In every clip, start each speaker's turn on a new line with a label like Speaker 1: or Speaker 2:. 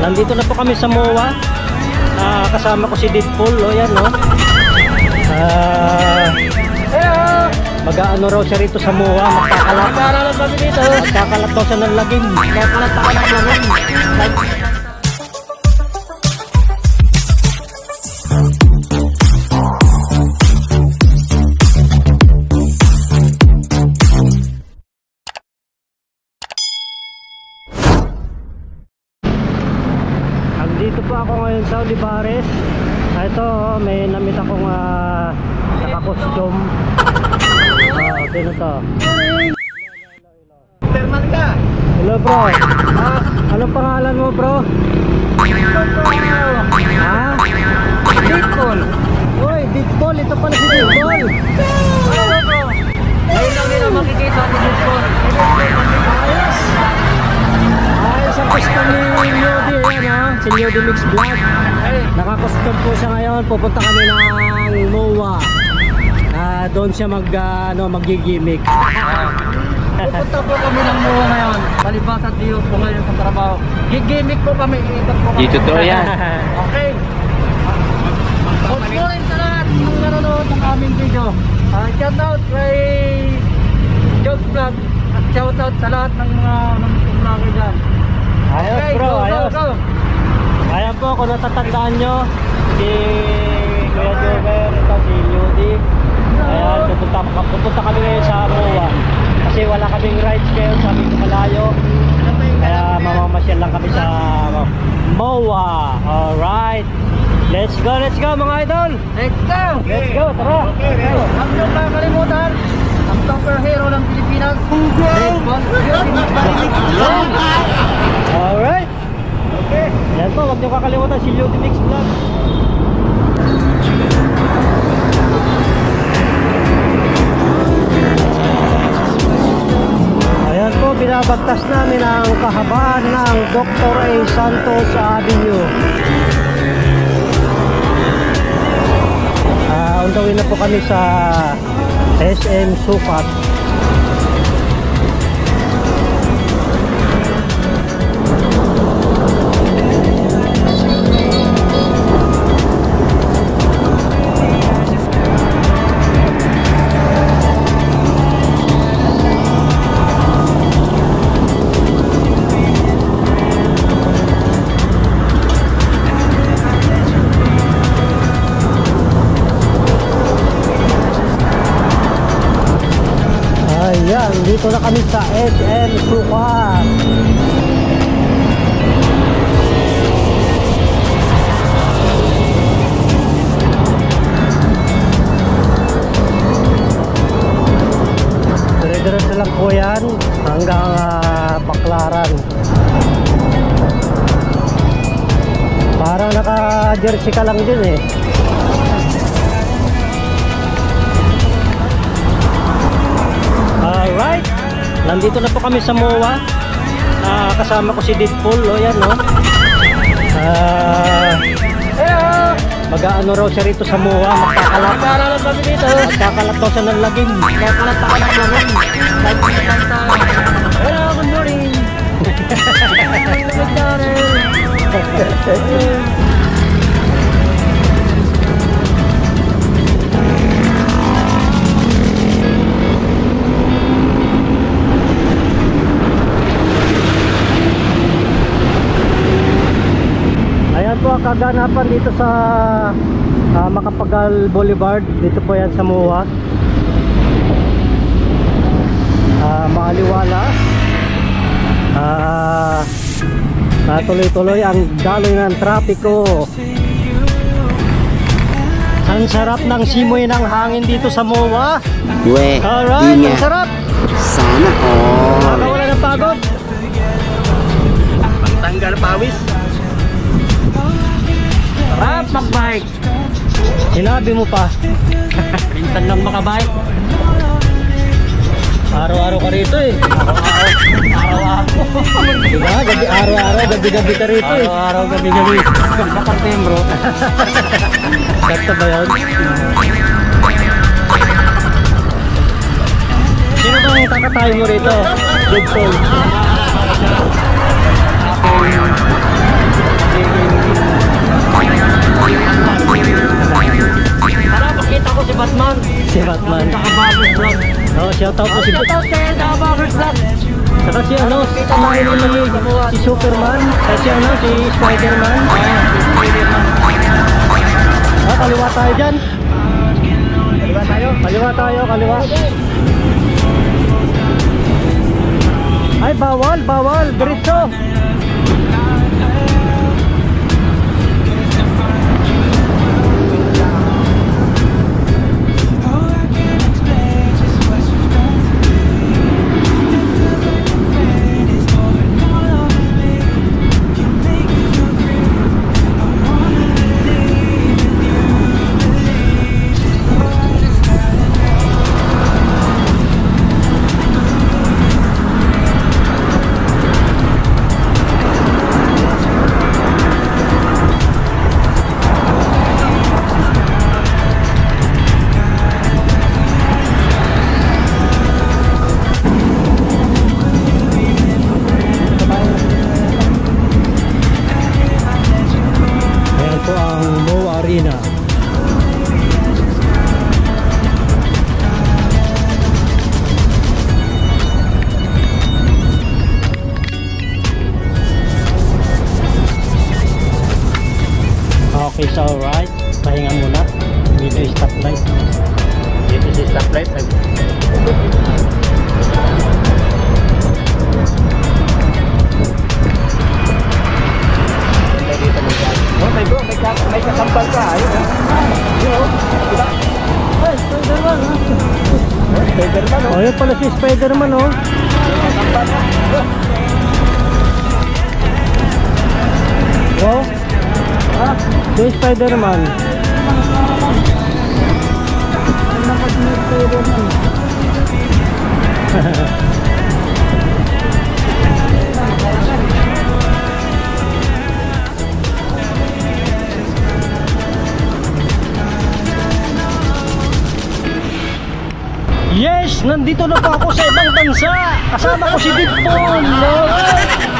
Speaker 1: Nandito na po kami sa MOA. Ah, kasama ko si Deadpool, o yan, no? Ah, mag-aano raw siya rito sa MOA, magkakalat. Magkakalat daw siya ng lagim.
Speaker 2: Kakalat ako ng lagim.
Speaker 1: Po ako ngayon sa Olivares. Ah, ito, oh, may namit akong uh, naka-costume. Ah, sino to?
Speaker 2: Ka.
Speaker 1: Hello bro. Anong pangalan mo bro? Ha?
Speaker 2: Deadpool.
Speaker 1: Uy, Deadpool. Ito pala si Deadpool. Ayan ha. Si Yodi Mix Vlog. Naka-costume po siya ngayon. Pupunta kami ng MOA. Ah, doon siya mag, ah, ano, magigimik.
Speaker 2: Pupunta po kami ng MOA ngayon. Palibas at Diyos po ngayon sa trabaho. Gigimik po kami. Iikot po kami.
Speaker 3: Dito to yan.
Speaker 2: Okay. Pagpurin sa lahat ng nanonood ng aming video. Uh, shout out kay Jokes Vlog at shout out sa lahat ng mga ng vlogger dyan.
Speaker 1: Ayos
Speaker 2: Okay,
Speaker 1: bro,
Speaker 2: go,
Speaker 1: ayos.
Speaker 2: Go, go.
Speaker 1: Ayan po, kung natatandaan nyo, si Kuya Jover, ito si Yudi. Ayan, pupunta, pupunta kami ngayon sa MOA. Kasi wala kaming rides ngayon sa aming malayo. Kaya mamamasyal lang kami sa MOA. Alright. Let's go, let's go mga idol.
Speaker 2: Let's go!
Speaker 1: Let's go, tara.
Speaker 2: Huwag niyong kakalimutan ang superhero ng Pilipinas. Deadpool.
Speaker 1: Alright. Yan po, huwag nyo kakalimutan si Yudi Mix Vlog. Ayan po, binabagtas namin ang kahabaan ng Dr. A. Santos Avenue. Ah, on the na po kami sa SM Supat. Dito na kami sa SM Sukat. Dire-diretso lang po yan hanggang ah, Baklaran. Parang naka-jersey ka lang din eh. Alright. Nandito na po kami sa MOA. Ah, kasama ko si Deadpool, o yan, no? Ah, mag-aano raw siya rito sa MOA, magkakalat.
Speaker 2: Lang kami dito.
Speaker 1: Magkakalat daw siya ng lagim.
Speaker 2: Kakalat ako ng lagim. Hello, good morning. Good morning.
Speaker 1: po ang kaganapan dito sa ah, Makapagal Boulevard. Dito po yan sa MOA. Ah, maaliwalas. Ah, ah, tuloy-tuloy ang daloy ng trapiko. Ang sarap ng simoy ng hangin dito sa MOA.
Speaker 3: We,
Speaker 1: Alright,
Speaker 3: di
Speaker 1: ang sarap.
Speaker 3: Sana all.
Speaker 1: Nakawala ng pagod.
Speaker 2: Tanggal pawis. Magbike.
Speaker 1: Sinabi mo pa.
Speaker 2: Minsan lang makabike.
Speaker 1: Araw-araw ka rito eh.
Speaker 2: Araw-araw.
Speaker 1: Diba? Gabi, araw-araw, gabi-gabi ka rito eh.
Speaker 2: Araw-araw gabi-gabi. Kapatembro.
Speaker 1: Kanta ba yun? Sino bang kakatayo mo rito? Good soul. Shoutout po si Shoutout kay Davakers Vlog. Saka si ano, si Superman, at si ano, si Spiderman. Ayan, si Spiderman. Ah, kaliwa tayo dyan.
Speaker 2: Kaliwa tayo,
Speaker 1: kaliwa tayo, kaliwa. Ay, bawal, bawal, diretso. Okay, so alright. Pahinga muna. Dito yung stoplight.
Speaker 2: Dito si stoplight. Oh, may bro, may, ka may kasambal ka. Ayun. Ayun. Diba? Ay, Spider-Man, ha? Spider-Man, oh.
Speaker 1: Oh, yun pala si Spider-Man, oh.
Speaker 2: Kasambal, ha?
Speaker 1: Oh. Ah, si Spider-Man. Yes! Nandito na po ako sa ibang bansa! Kasama ko si Deadpool! No?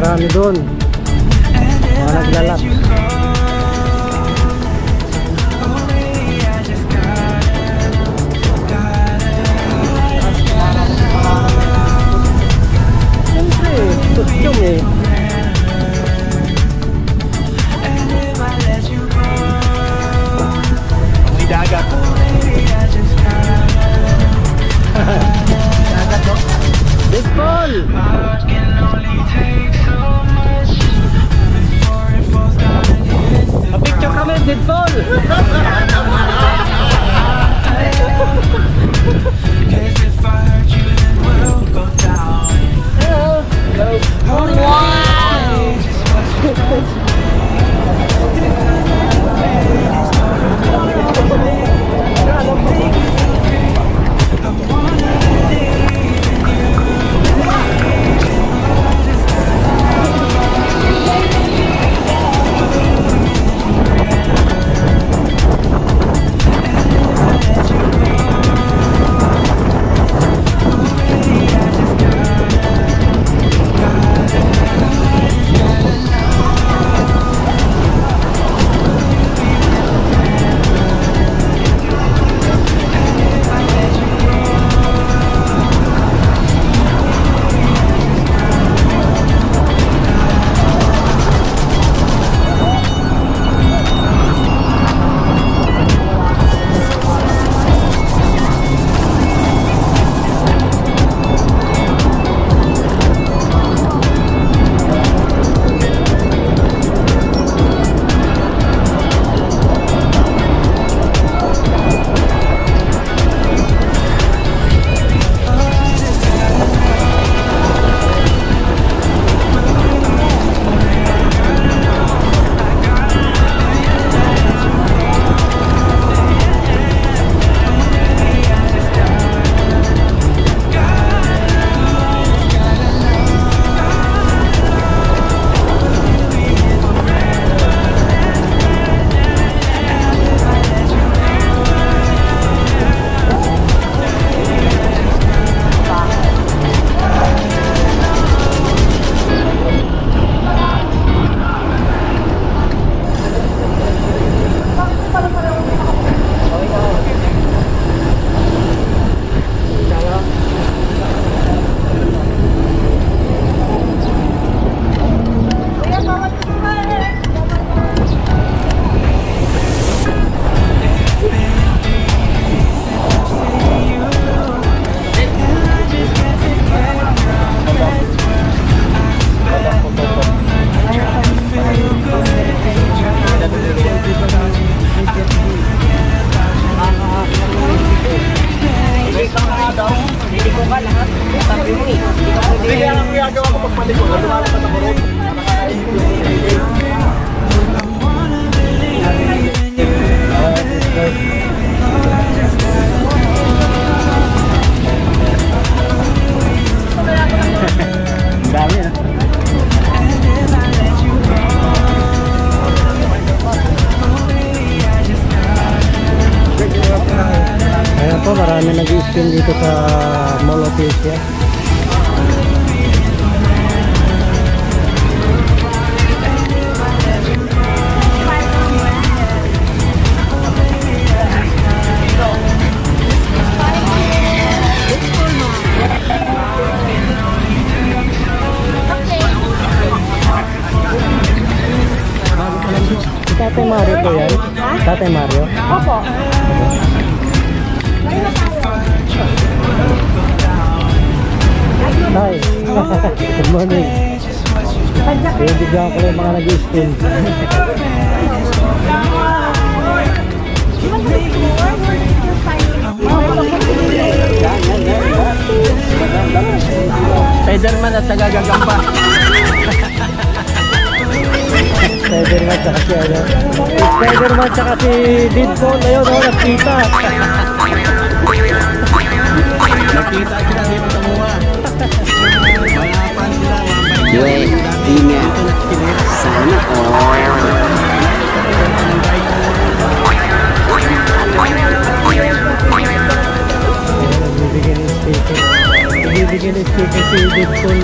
Speaker 1: Marami doon. Mga
Speaker 4: I
Speaker 1: nag-i-spin dito sa Mall of Asia. Si Tatay Mario po yan? Tatay Mario?
Speaker 5: Opo.
Speaker 1: Hi! Good morning! Bibigyan ko yung mga nag-i-spin.
Speaker 3: Spiderman at saka gagamba.
Speaker 1: Spider-Man tsaka si ano. Spider-Man tsaka si Deadpool. Ayun, oh, nagkita.
Speaker 3: Nakita sila dito sa mua. Malapan sila.
Speaker 6: We, di nga. Sana all.
Speaker 1: Bibigyan ng sticker. Bibigyan ng sticker si Deadpool.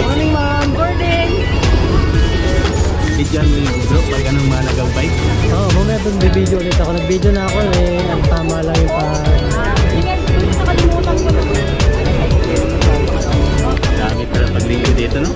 Speaker 5: Morning, ma'am. Morning.
Speaker 3: Bigyan mo yung bro pag anong malagabay.
Speaker 1: Oo, oh, mamaya doon bibideo ulit ako. Nag-video na ako eh. Ang tama lang yung pa...
Speaker 3: Dami pala paglinggo dito no?